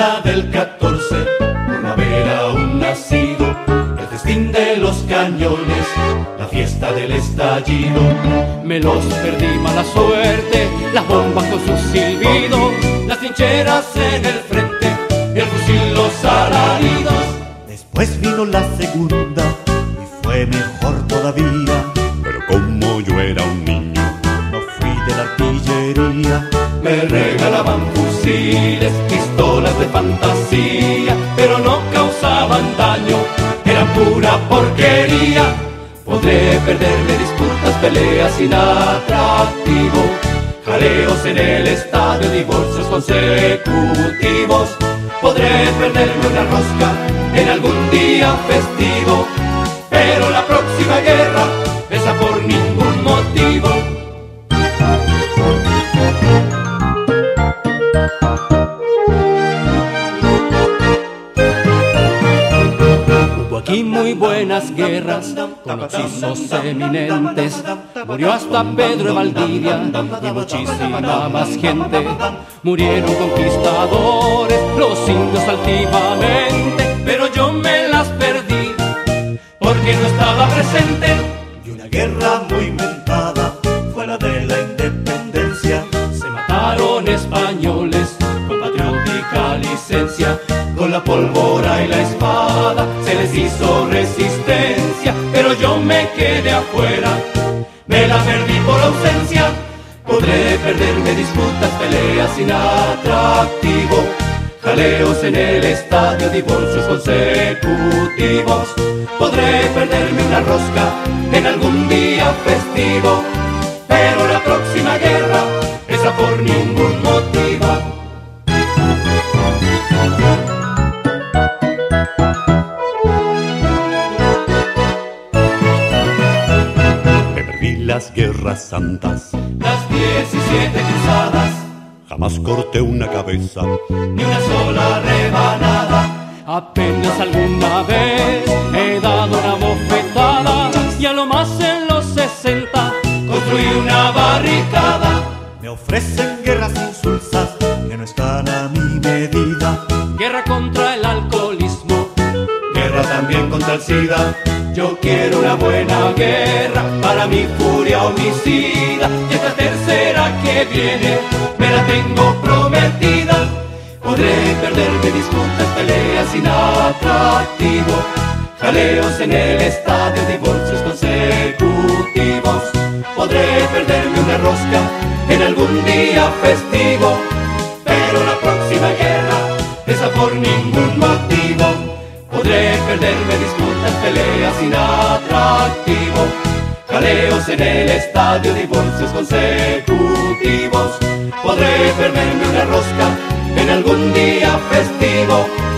isla del 14, por no haber aún nacido, el festín de los cañones, la fiesta del estallido. Me los perdí mala suerte, las bombas con su silbido, las trincheras en el frente y el fusil los alaridos. Después vino la segunda y fue mejor todavía. Pero como yo era un niño, no fui de la artillería. Me regalaban fusiles, pistolas de fantasía, pero no causaban daño, eran pura porquería. Podré perderme disputas, peleas sin atractivo, jaleos en el estadio, divorcios consecutivos. Podré perderme una rosca en algún día festivo, pero la próxima guerra esa por ningún Aquí muy buenas guerras con hechizos eminentes. Murió hasta Pedro de Valdivia y muchísima más gente. Murieron conquistadores, los indios altivamente, pero yo me las perdí porque no estaba presente. Y una guerra muy inventada fue la de la independencia. Se mataron españoles con patriótica licencia. La pólvora y la espada se les hizo resistencia, pero yo me quedé afuera, me la perdí por ausencia. Podré perderme disputas, peleas sin atractivo, jaleos en el estadio, divorcios consecutivos. Podré perderme una rosca en algún día festivo, pero la próxima guerra, esa por ningún las guerras santas. Las 17 cruzadas, Jamás corté una cabeza, ni una sola rebanada. Apenas alguna vez he dado una bofetada y a lo más en los 60 Construí una barricada, Me ofrecen guerras insulsas que no están a mi medida. guerra contra el alcoholismo. guerra también contra el SIDA. Yo quiero una buena guerra para mi furia homicida. Y esta tercera que viene, me la tengo prometida. Podré perderme disputas, peleas sin atractivo. Jaleos en el estadio, divorcios consecutivos. Podré perderme una rosca en algún día festivo. Pero la próxima guerra, esa por ningún motivo. Podré perderme disputas, peleas sin atractivo. Jaleos en el estadio, divorcios consecutivos. Podré perderme una rosca en algún día festivo.